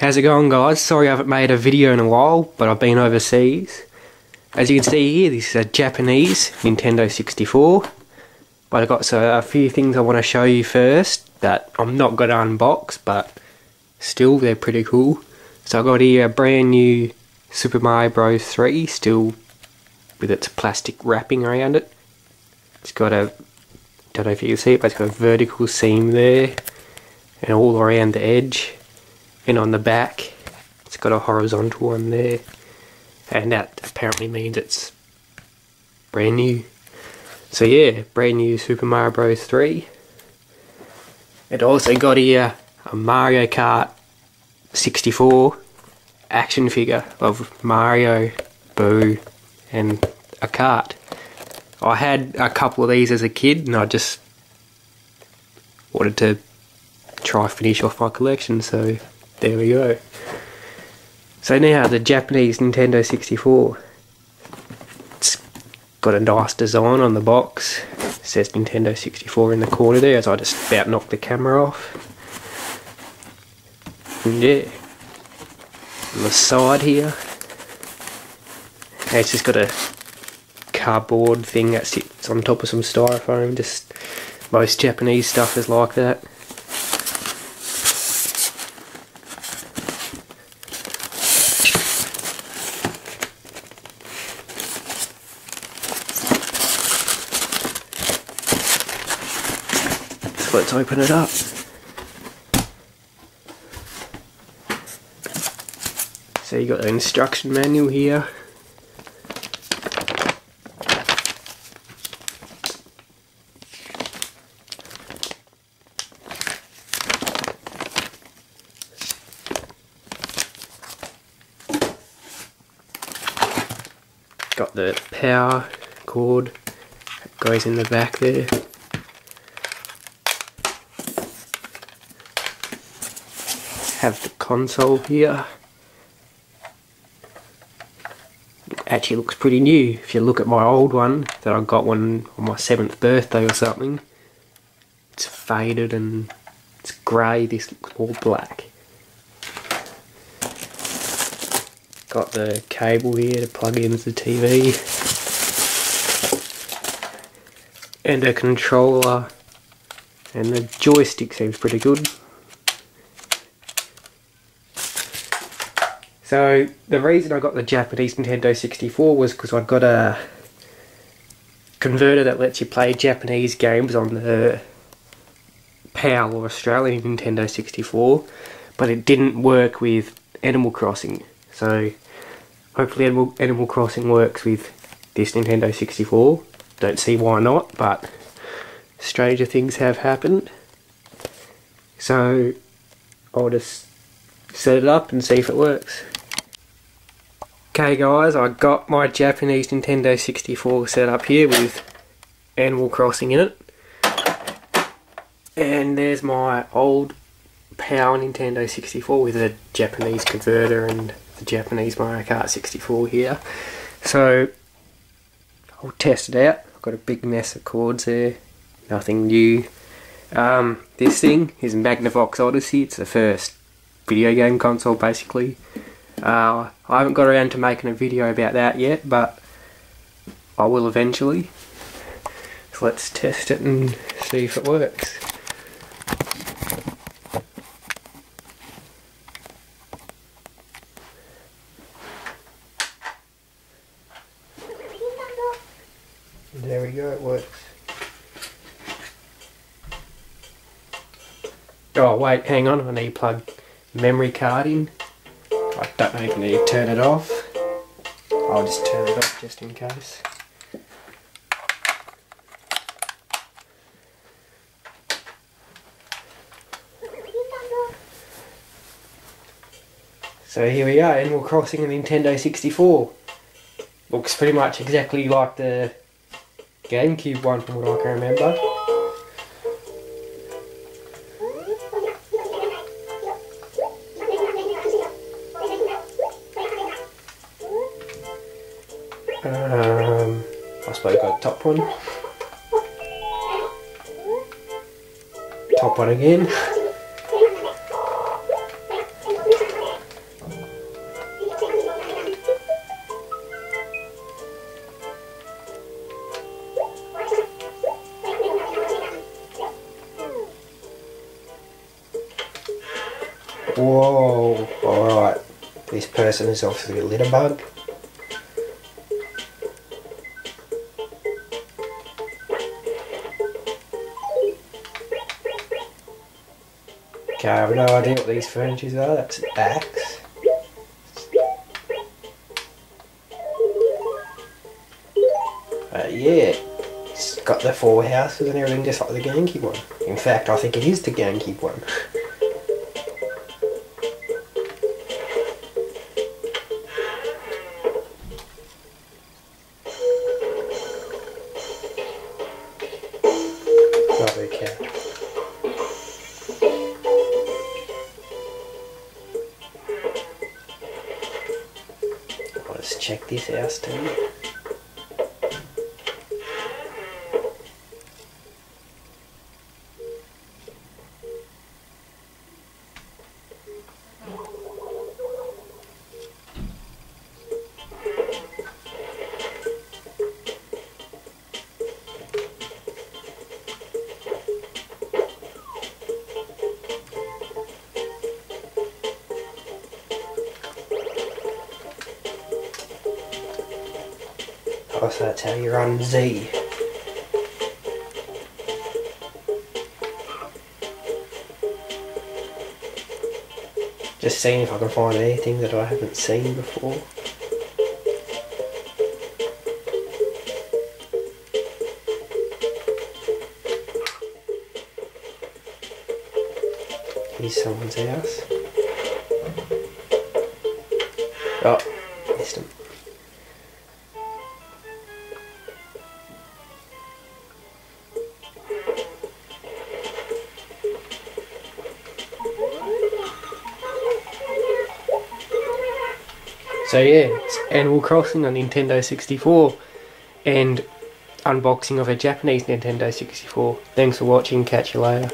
How's it going guys? Sorry I haven't made a video in a while, but I've been overseas. As you can see here, this is a Japanese Nintendo 64. But I've got so, a few things I want to show you first that I'm not going to unbox, but still they're pretty cool. So I've got here a brand new Super Mario Bros 3, still with its plastic wrapping around it. It's got a, don't know if you can see it, but it's got a vertical seam there and all around the edge and on the back. It's got a horizontal one there. And that apparently means it's brand new. So yeah brand new Super Mario Bros. 3 it also got here uh, a Mario Kart 64 action figure of Mario, Boo and a kart I had a couple of these as a kid and I just wanted to try finish off my collection so there we go. So now the Japanese Nintendo 64. It's got a nice design on the box. It says Nintendo 64 in the corner there as I just about knocked the camera off. And yeah. On the side here. It's just got a cardboard thing that sits on top of some styrofoam. Just most Japanese stuff is like that. Let's open it up. So you got the instruction manual here. Got the power cord that goes in the back there. Have the console here. Actually looks pretty new. If you look at my old one that I got one on my seventh birthday or something, it's faded and it's grey. This looks all black. Got the cable here to plug into the TV. And a controller. And the joystick seems pretty good. So the reason I got the Japanese Nintendo 64 was because I got a converter that lets you play Japanese games on the PAL or Australian Nintendo 64, but it didn't work with Animal Crossing. So hopefully Animal, Animal Crossing works with this Nintendo 64. Don't see why not, but stranger things have happened. So I'll just set it up and see if it works. Okay guys, I got my Japanese Nintendo 64 set up here with Animal Crossing in it. And there's my old PAL Nintendo 64 with a Japanese converter and the Japanese Mario Kart 64 here. So, I'll test it out. I've got a big mess of cords there, nothing new. Um, this thing is Magnavox Odyssey, it's the first video game console basically. Uh, I haven't got around to making a video about that yet, but I will eventually. So let's test it and see if it works. There we go, it works. Oh wait, hang on, I need to plug memory card in. I don't you need to turn it off. I'll just turn it off just in case. So here we are, Animal Crossing and Nintendo 64. Looks pretty much exactly like the GameCube one from what I can remember. top one. Top one again. Whoa, alright. This person is obviously a litterbug. Okay, I have no idea what these furnitures are. That's Dax. Uh, yeah, it's got the four houses and everything just like the GameCube one. In fact, I think it is the GameCube one. Let's check this house too. So that's how you run Z. Just seeing if I can find anything that I haven't seen before. Here's someone's house. Oh, missed him. So yeah, it's Animal Crossing on Nintendo 64 and unboxing of a Japanese Nintendo 64. Thanks for watching, catch you later.